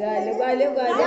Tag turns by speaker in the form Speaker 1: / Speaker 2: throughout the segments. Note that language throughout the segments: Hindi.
Speaker 1: गाले
Speaker 2: गाले गाले।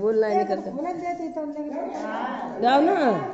Speaker 2: बोलना नहीं करता। जाओ ना।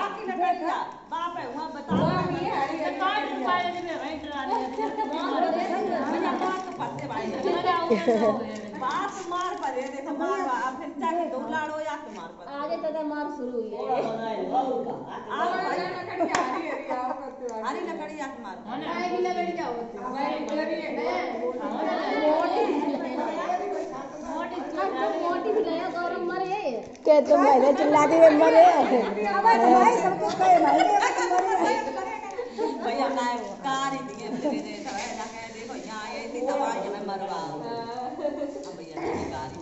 Speaker 1: की लकड़िया बाप। है। वहाँ बता पत्ते भाई बात मार पर पड़े देखो मार आप फिर चाहे दो लाड़ो या तो मार पर।
Speaker 3: आगे तो मार शुरू हुई है।
Speaker 1: आ रही लकड़ी आ रही है। अरे लकड़ी या के मार
Speaker 3: मोटी भी गया गौरव मरे
Speaker 2: के तुम पहले चिल्ला के मरे
Speaker 1: भैया काय कार ही मेरे दे सवाए जाके देखो यहाँ ये थी दवाई में मरवा अब भैया ने कार ही।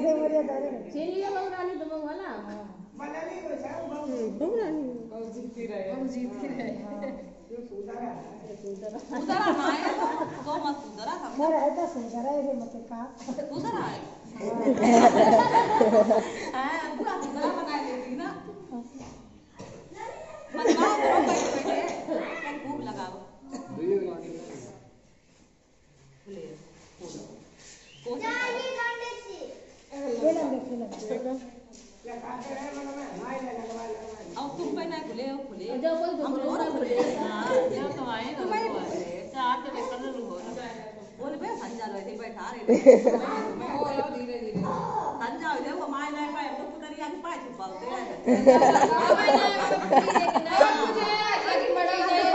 Speaker 1: धीरे धीरे ले कार वो दिन पे खुल जाए क्यों ना खुल के भाई देखता अरे तू तक रही। अपन एकदम झपट लिए ये तो दाल ले ले बंदे रहे हो हाँ खोले जाओ खोले बहुत जामे रखे एकदम
Speaker 3: चिड़िया लोग रानी तो मंगवाला
Speaker 1: उधर आए तो मत उधर आ उधर आए हाँ पूरा उधर बना लेती ना बनवाओ तो बैठे बैठे खूब लगाओ ले कोशिश अब तुम पे ना खुले हो खुले
Speaker 3: जो कोई
Speaker 1: हम
Speaker 3: दूसरे
Speaker 1: और
Speaker 3: का
Speaker 1: खुले
Speaker 3: खुले।
Speaker 1: हाँ तो आए तुम ही खुले बोल बे संजा लो थी बैठा रे बोलो धीरे धीरे संजा ले वो माय ले पाए तो पुतरिया के पाए छुपाओ दे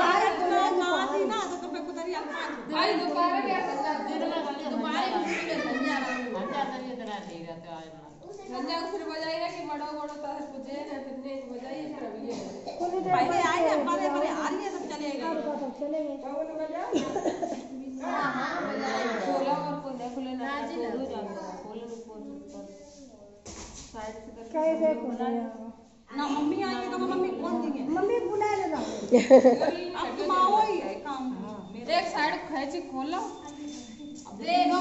Speaker 1: भारत में नाती ना तो तुम पे पुतरिया के पाए छुपाओ
Speaker 4: भाई दोबारा क्या संजा को फिर बजाई ना कि बड़ो बड़ो तो पूछे ना बजाई फिर अभी
Speaker 1: पहले आए अब पहले पहले आ रही है सब चले गए।
Speaker 4: खोला और को देख ले ना खोलो जाओ खोलो रुको साइड से करके
Speaker 1: ना मम्मी है तो मम्मी कौन दी है
Speaker 5: मम्मी बुला लेना
Speaker 1: आओ ही है काम। मेरे
Speaker 4: एक साइड खींची खोलो।
Speaker 1: देखो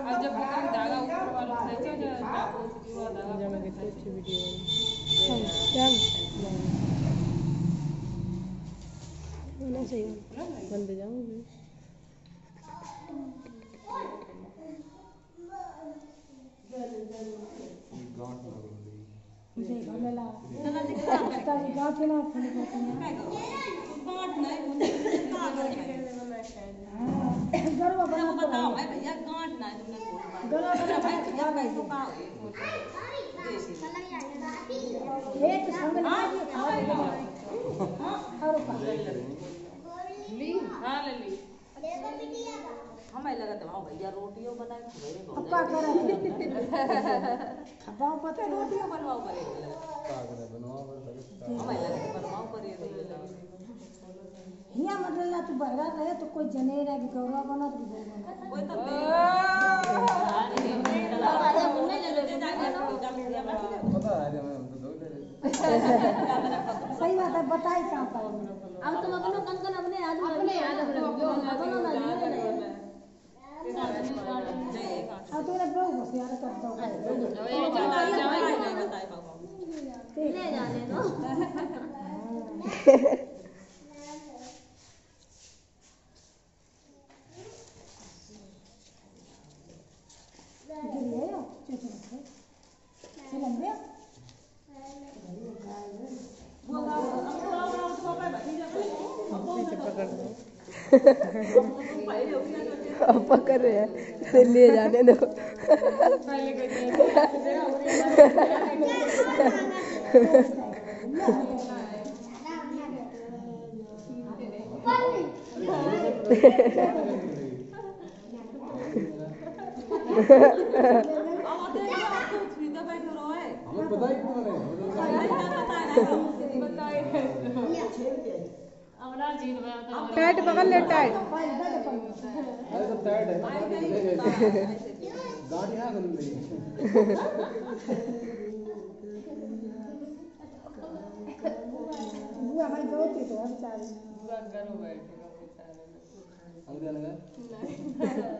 Speaker 4: और जब पकड़ धागा ऊपर वाला खींचो जो चाकू से पूरा धागा
Speaker 2: बंद जाऊँगी
Speaker 1: गांठ नहीं वो बताओ भाई भैया गांठ ना तुमने बोल भैया पैसों का
Speaker 4: हाँ ले ली
Speaker 1: हमें लगा था भैया रोटियों बनाए मेरे को रोटियों बनवाओ करे हमें लगा बनवाओ करे
Speaker 5: हिया मतलब तू बहरा रहे तो कोई जने रहे गौरव बना तू
Speaker 1: कोई तो
Speaker 5: सही बात है बताई कहाँ पर
Speaker 3: अब तुम अपना कंकन अपने याद अपने याद रखो अपना ना नहीं
Speaker 5: अब तूने बहुत होशियार कर दो
Speaker 3: ले जाने दो
Speaker 2: अब पकड़ रहे हैं। ले जाने दो
Speaker 1: अब देखिए आपको सीधा बैठे रहो है
Speaker 6: हमें पता ही
Speaker 4: हमारा में तो
Speaker 2: टाइट पकड़ ले टाइट
Speaker 6: अरे तो टाइट है गाड़ी यहाँ बन
Speaker 5: बुआ भाई बहुत ही तो बेचारी
Speaker 4: पूरा घर बैठेगा बेचारे लोग।
Speaker 6: हम क्या लगा
Speaker 1: अब ना लेना मिले ना
Speaker 3: जाओ बोल के आ रहा
Speaker 4: हूँ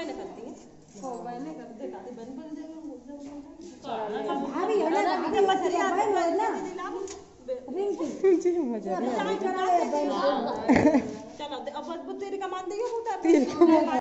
Speaker 1: पहले करती है।
Speaker 4: हो मैंने कर दे
Speaker 1: बन बन
Speaker 5: भाभी है ना भाभी मछलियाँ बहन है ना रिंकी।
Speaker 2: मज़ा
Speaker 5: चाय चढ़ाए बहन
Speaker 1: चलो अब तेरी का मान दियो